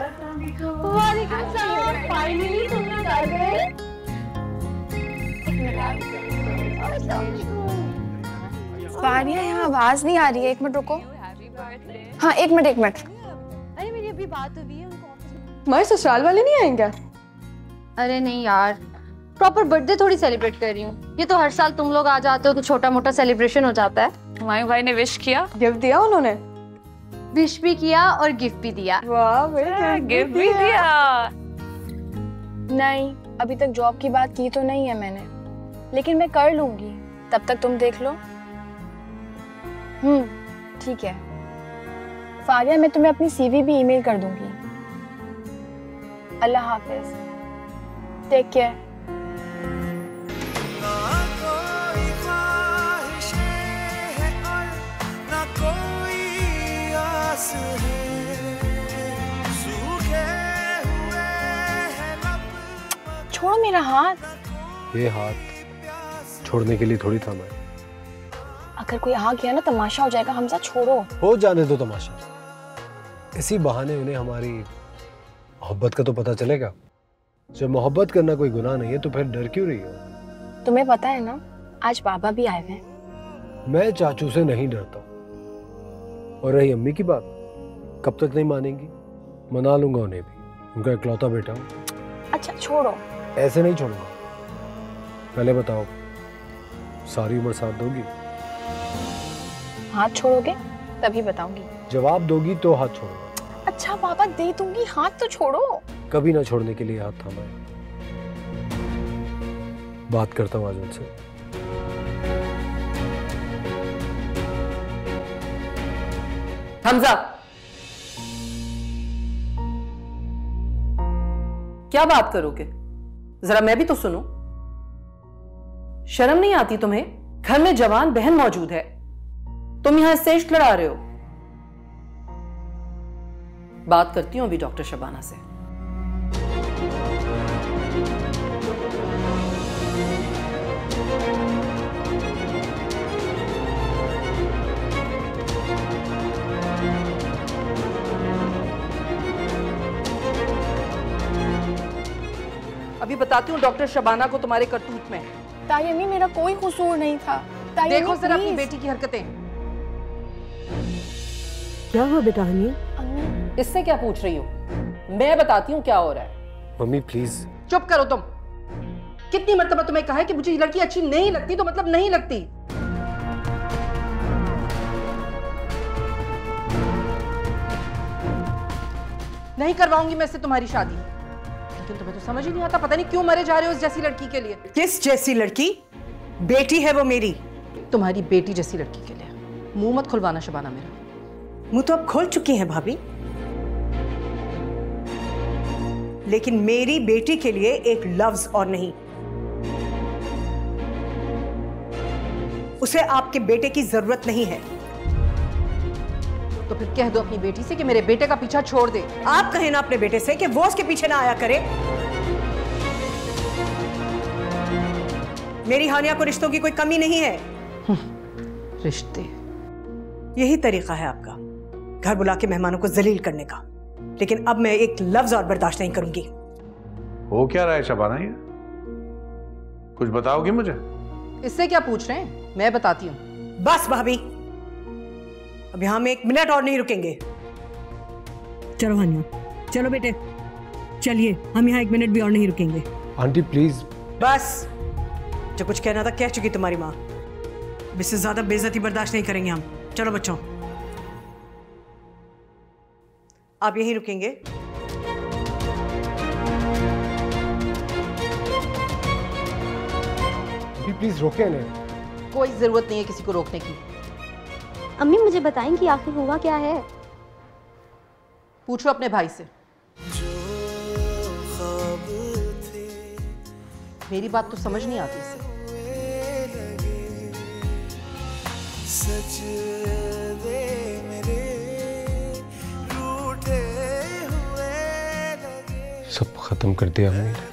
वालेकुम सलाम फाइनली तुम लोग आ गए फारिया यहाँ आवाज़ नहीं आ रही है। एक मिनट रुको। हाँ एक मिनट एक मिनट। अरे मेरी अभी बात हुई है उनको ऑफ़िस में। ससुराल वाले नहीं आएँगे? अरे नहीं यार। प्रॉपर बर्थडे थोड़ी सेलिब्रेट कर रही हूँ। ये तो हर साल तुम लोग आ जाते हो तो छोटा मोटा सेलिब्रेशन हो जाता है। हमारे भाई ने विश किया। गिफ्ट दिया उन्होंने? विश भी किया और गिफ्ट भी दिया। वाह गिफ्ट भी दिया। नहीं अभी तक जॉब की बात की तो नहीं है मैंने। लेकिन मैं कर लूँगी। तब तक तुम देख लो। हम्म ठीक है। फारिया मैं तुम्हें अपनी सीवी भी ईमेल कर दूँगी। अल्लाह हाफिज। टेक केयर मेरा हाथ। ये हाथ छोड़ने के लिए थोड़ी था मैं। अगर कोई आ गया ना तमाशा हो जाएगा हमजा छोड़ो। हो जाने दो तमाशा। इसी बहाने उन्हें हमारी मोहब्बत का तो पता चलेगा। जब मोहब्बत करना कोई गुनाह नहीं है तो फिर डर क्यों रही हो? तुम्हें पता है ना आज बाबा भी आए हुए हैं। मैं चाचू से नहीं डरता और रही अम्मी की बात कब तक नहीं मानेंगी? मना लूँगा उन्हें भी। उनका इकलौता बेटा हूँ। अच्छा छोड़ो। ऐसे नहीं छोड़ूँगा। पहले बताओ सारी उम्र साथ दोगी? हाथ छोड़ोगे तभी बताऊँगी। जवाब दोगी तो हाथ छोड़ूँगा अच्छा बाबा दे दूँगी हाथ तो छोड़ो। कभी ना छोड़ने के लिए हाथ थामा है बात करता हूँ आज उनसे। हमजा। क्या बात करोगे? जरा मैं भी तो सुनू। शर्म नहीं आती तुम्हें? घर में जवान बहन मौजूद है। तुम यहाँ सेश लड़ा रहे हो। बात करती हूँ अभी डॉक्टर शबाना से। अभी बताती हूँ डॉक्टर शबाना को तुम्हारे करतूत में। तायमी मेरा कोई कसूर नहीं था। देखो जरा अपनी बेटी की हरकतें। क्या हुआ बेटा हनी? इससे क्या पूछ रही हो? मैं बताती हूँ क्या हो रहा है। मम्मी प्लीज़ चुप करो तुम। कितनी मर्तबा तुम्हें कहा है कि मुझे लड़की अच्छी नहीं लगती तो मतलब नहीं लगती? नहीं करवाऊँगी मैं इससे तुम्हारी शादी। लेकिन तुम्हें तो समझ ही नहीं आता पता नहीं क्यों मरे जा रहे हो इस जैसी लड़की के लिए। किस जैसी लड़की? बेटी है वो मेरी। तुम्हारी बेटी जैसी लड़की के लिए। मुँह मत खुलवाना शबाना मेरा। मुँह तो अब खोल चुकी हैं भाभी। लेकिन मेरी बेटी के लिए एक लफ्ज और नहीं। उसे आपके बेटे की ज़रूरत नहीं है। तो फिर कह दो अपनी बेटी से कि मेरे बेटे का पीछा छोड़ दे। आप कहें ना अपने बेटे से कि वो उसके पीछे ना आया करे। मेरी हानिया को रिश्तों की कोई कमी नहीं है। रिश्ते। यही तरीका है आपका घर बुला के मेहमानों को जलील करने का। लेकिन अब मैं एक लफ्ज और बर्दाश्त नहीं करूँगी। हो क्या रहा है शबाना ये? कुछ बताओगी मुझे? इससे क्या पूछ रहे हैं? मैं बताती हूँ। बस भाभी। अब यहाँ में एक मिनट और नहीं रुकेंगे। चलो हानिया चलो बेटे चलिए हम यहाँ एक मिनट भी और नहीं रुकेंगे। आंटी प्लीज़ बस जो कुछ कहना था कह चुकी तुम्हारी माँ। इससे ज़्यादा बेजती बर्दाश्त नहीं करेंगे हम। चलो बच्चों। आप यहीं रुकेंगे। प्लीज़ रोके इन्हें। कोई ज़रूरत नहीं है किसी को रोकने की। अम्मी मुझे बताएँ कि आखिर हुआ क्या है? पूछो अपने भाई से। मेरी बात तो समझ नहीं आती इसे। सच दे मेरे रूठे हुए लगे सब खत्म कर दिया हमने।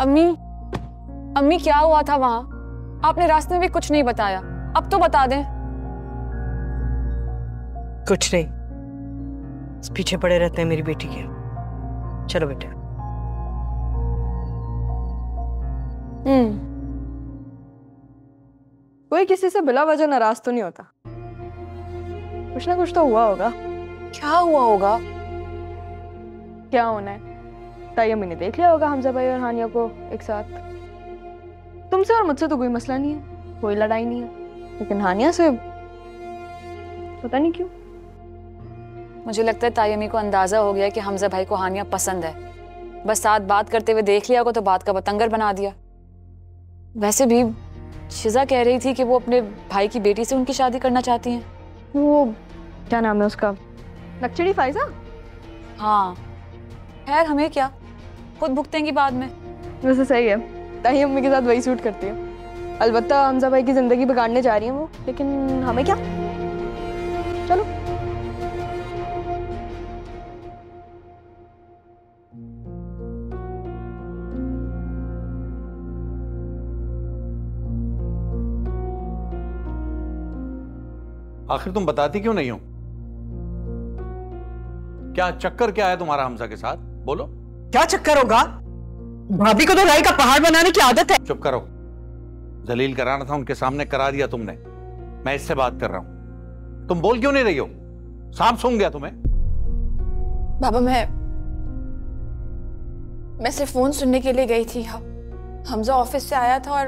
अम्मी अम्मी क्या हुआ था वहाँ? आपने रास्ते में भी कुछ नहीं बताया। अब तो बता दें। कुछ नहीं। पीछे पड़े रहते हैं मेरी बेटी के। चलो बेटे। हम्म। कोई किसी से बिला वजह नाराज़ तो नहीं होता। कुछ ना कुछ तो हुआ होगा। क्या हुआ होगा? क्या होना है? ताई अम्मी ने देख लिया होगा हमजा भाई और हानिया को एक साथ। तुमसे और मुझसे तो कोई मसला नहीं है कोई लड़ाई नहीं है। लेकिन हानिया से पता नहीं क्यों। मुझे लगता है तायमी को अंदाज़ा हो गया कि हमजा भाई को हानिया पसंद है। बस साथ बात करते हुए देख लिया होगा तो बात का बतंगर बना दिया। वैसे भी शिजा कह रही थी कि वो अपने भाई की बेटी से उनकी शादी करना चाहती हैं। वो क्या नाम है उसका? नक्चड़ी फाइजा? हाँ। खैर हमें क्या? खुद भुगतेंगी बाद में। वैसे सही है। ताई अम्मी के साथ वही सूट करती है। अलबत्ता हमजा भाई की ज़िंदगी बिगाड़ने जा रही है वो लेकिन हमें क्या? चलो। आखिर तुम बताती क्यों नहीं हो? क्या चक्कर क्या है तुम्हारा हमजा के साथ? बोलो। क्या चक्कर होगा? भाभी को तो राई का पहाड़ बनाने की आदत है। चुप करो। जलील कराना था उनके सामने करा दिया तुमने। मैं इससे बात कर रहा हूँ। तुम बोल क्यों नहीं रही हो? सांप सूंघ गया तुम्हें। बाबा मैं मैं सिर्फ़ फ़ोन सुनने के लिए गई थी। हमजा ऑफ़िस से आया था और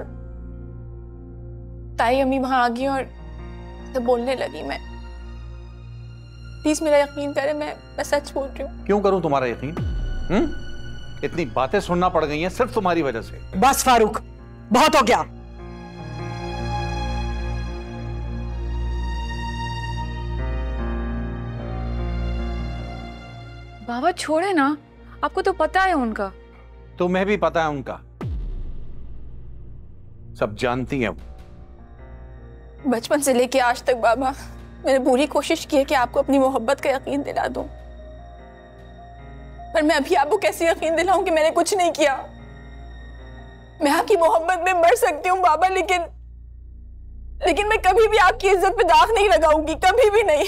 ताई अम्मी वहाँ आ गई और तो बोलने लगी मैं। प्लीज़ मेरा यकीन करें मैं मैं सच बोल रही हूँ। क्यों करूँ तुम्हारा यकीन? हम्म? इतनी बातें सुनना पड़ गई हैं सिर्फ़ तुम्हारी वजह से। बस फारूक बहुत हो गया। बाबा छोड़े ना। आपको तो पता है उनका। तुम्हें भी पता है उनका। सब जानती हैं वो। बचपन से लेके आज तक बाबा मैंने पूरी कोशिश की है कि आपको अपनी मोहब्बत का यकीन दिला दूँ। पर मैं अभी आपको कैसे यकीन दिलाऊं कि मैंने कुछ नहीं किया? मैं आपकी मोहब्बत में मर सकती हूँ बाबा लेकिन लेकिन मैं कभी भी आपकी इज़्ज़त पे दाग नहीं लगाऊँगी कभी भी नहीं।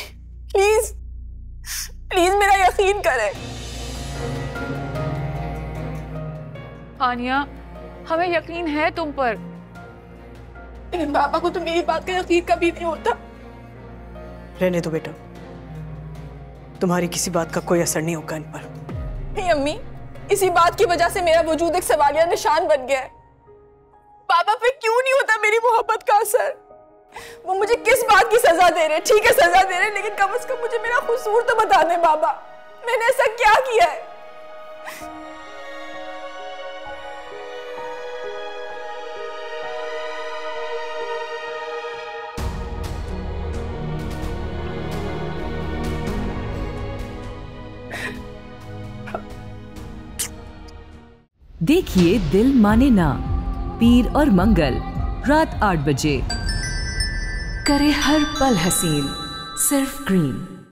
प्लीज़ प्लीज़ मेरा यकीन करें। हानिया हमें यकीन है तुम पर। लेकिन पापा को तो मेरी बात का यकीन कभी नहीं होता। रहने दो बेटा। तुम्हारी किसी बात का कोई असर नहीं होगा इन पर। नहीं अम्मी, इसी बात की वजह से मेरा वजूद एक सवालिया निशान बन गया है। पापा पे क्यों नहीं होता मेरी मोहब्बत का असर? वो मुझे किस बात की सजा दे रहे ठीक है, सजा दे रहे लेकिन कम अज कम मुझे मेरा कसूर तो बता दे, बाबा। मैंने ऐसा क्या किया है? देखिए दिल माने ना। पीर और मंगल, रात आठ बजे। करे हर पल हसीन, सिर्फ़ ग्रीन।